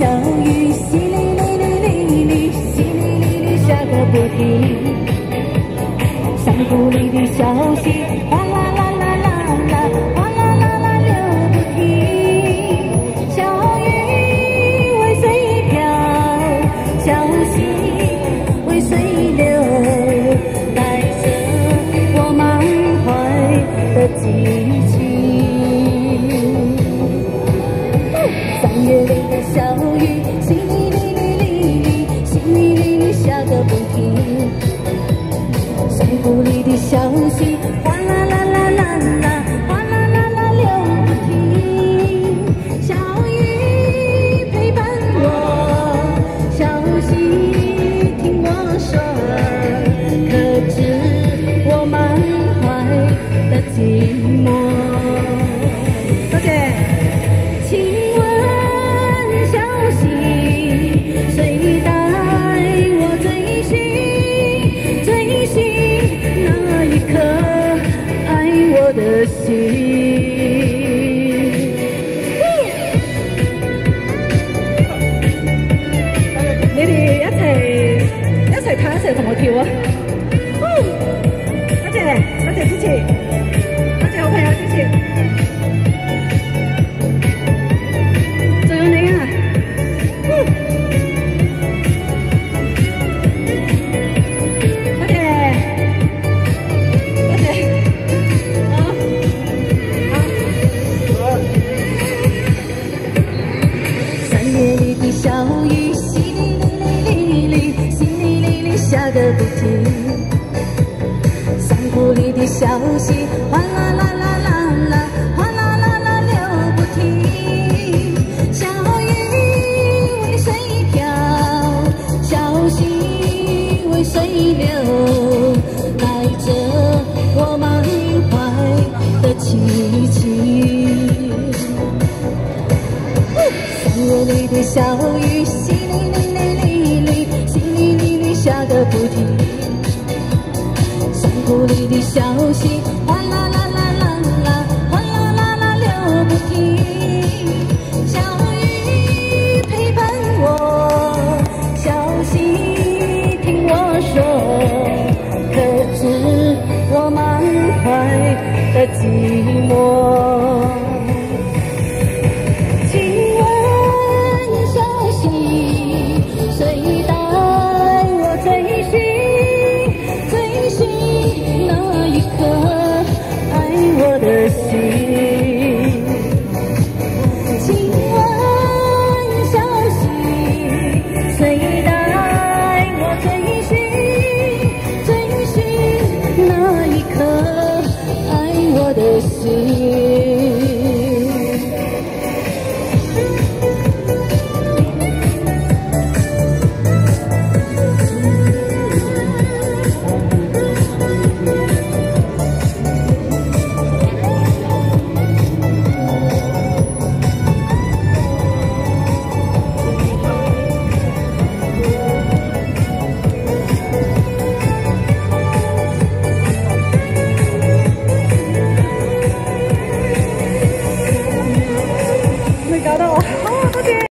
小雨淅沥沥沥沥沥淅沥沥沥下个不停，山谷里的小溪哗啦啦啦。的小雨，淅沥沥沥沥沥，淅沥沥沥下个不停。山谷里的小溪，哗啦啦啦啦啦，哗啦啦啦流不停。小雨陪伴我，小溪听我说，可知我满怀的寂寞。的心？你哋一齐一齐睇一齐同我跳啊！个不停。山谷里的小溪，哗啦啦啦啦啦，哗啦啦啦流不停。小雨为谁飘，小溪为谁流，带着我满怀的凄情。山谷里的小雨，的不停。山谷里的小溪，哗啦啦啦啦